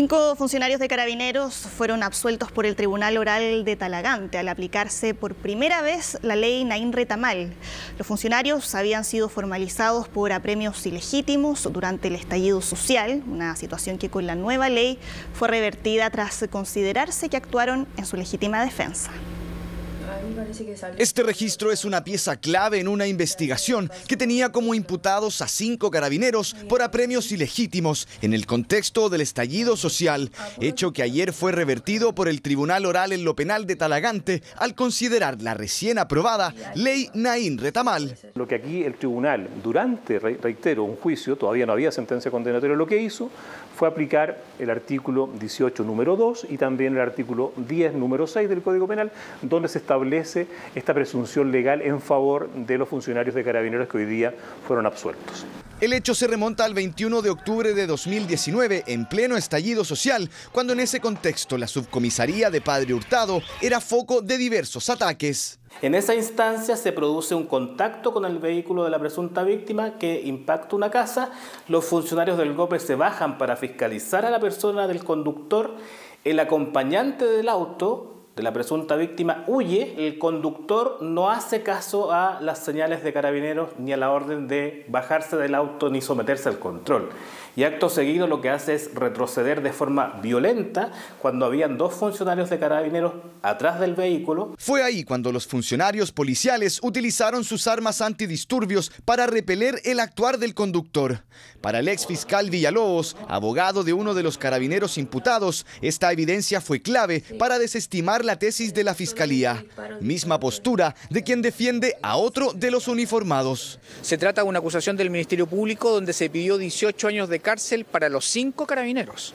Cinco funcionarios de carabineros fueron absueltos por el Tribunal Oral de Talagante al aplicarse por primera vez la ley Naín Retamal. Los funcionarios habían sido formalizados por apremios ilegítimos durante el estallido social, una situación que con la nueva ley fue revertida tras considerarse que actuaron en su legítima defensa. Este registro es una pieza clave en una investigación que tenía como imputados a cinco carabineros por apremios ilegítimos en el contexto del estallido social, hecho que ayer fue revertido por el Tribunal Oral en lo Penal de Talagante al considerar la recién aprobada Ley Naín Retamal. Lo que aquí el tribunal, durante, reitero, un juicio, todavía no había sentencia condenatoria, lo que hizo fue aplicar el artículo 18, número 2 y también el artículo 10, número 6 del Código Penal, donde se establece esta presunción legal en favor de los funcionarios de carabineros que hoy día fueron absueltos. El hecho se remonta al 21 de octubre de 2019, en pleno estallido social, cuando en ese contexto la subcomisaría de Padre Hurtado era foco de diversos ataques. En esa instancia se produce un contacto con el vehículo de la presunta víctima que impacta una casa, los funcionarios del GOPE se bajan para fiscalizar a la persona del conductor, el acompañante del auto de la presunta víctima huye, el conductor no hace caso a las señales de carabineros ni a la orden de bajarse del auto ni someterse al control. Y acto seguido lo que hace es retroceder de forma violenta cuando habían dos funcionarios de carabineros atrás del vehículo. Fue ahí cuando los funcionarios policiales utilizaron sus armas antidisturbios para repeler el actuar del conductor. Para el ex fiscal Villalobos, abogado de uno de los carabineros imputados, esta evidencia fue clave para desestimar la tesis de la fiscalía. Misma postura de quien defiende a otro de los uniformados. Se trata de una acusación del Ministerio Público donde se pidió 18 años de cárcel para los cinco carabineros.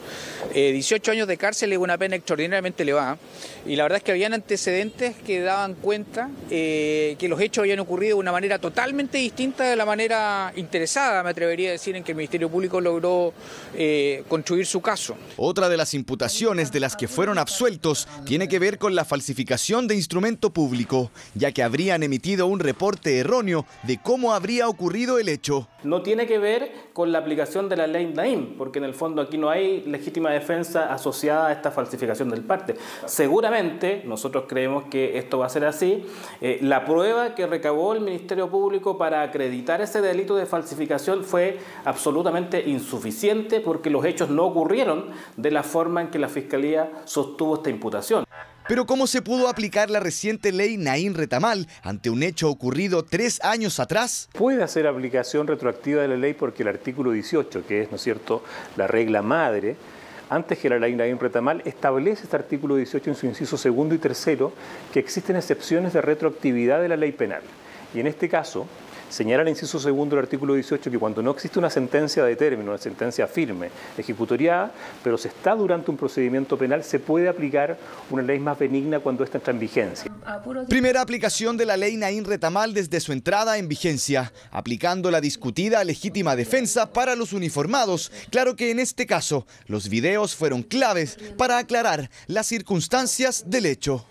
18 años de cárcel es una pena extraordinariamente elevada y la verdad es que habían antecedentes que daban cuenta eh, que los hechos habían ocurrido de una manera totalmente distinta de la manera interesada, me atrevería a decir, en que el Ministerio Público logró eh, construir su caso. Otra de las imputaciones de las que fueron absueltos tiene que ver con la falsificación de instrumento público, ya que habrían emitido un reporte erróneo de cómo habría ocurrido el hecho. No tiene que ver con la aplicación de la ley Naim, porque en el fondo aquí no hay legítima defensa asociada a esta falsificación del parte. Seguramente, nosotros creemos que esto va a ser así, eh, la prueba que recabó el Ministerio Público para acreditar ese delito de falsificación fue absolutamente insuficiente porque los hechos no ocurrieron de la forma en que la Fiscalía sostuvo esta imputación. Pero ¿cómo se pudo aplicar la reciente ley Naín Retamal ante un hecho ocurrido tres años atrás? Puede hacer aplicación retroactiva de la ley porque el artículo 18, que es, ¿no es cierto?, la regla madre, antes que la ley Naín Retamal, establece este artículo 18 en su inciso segundo y tercero que existen excepciones de retroactividad de la ley penal. Y en este caso, Señala el inciso segundo del artículo 18 que cuando no existe una sentencia de término, una sentencia firme, ejecutoriada, pero se está durante un procedimiento penal, se puede aplicar una ley más benigna cuando esta entra en vigencia. Primera aplicación de la ley Naín Retamal desde su entrada en vigencia, aplicando la discutida legítima defensa para los uniformados. Claro que en este caso, los videos fueron claves para aclarar las circunstancias del hecho.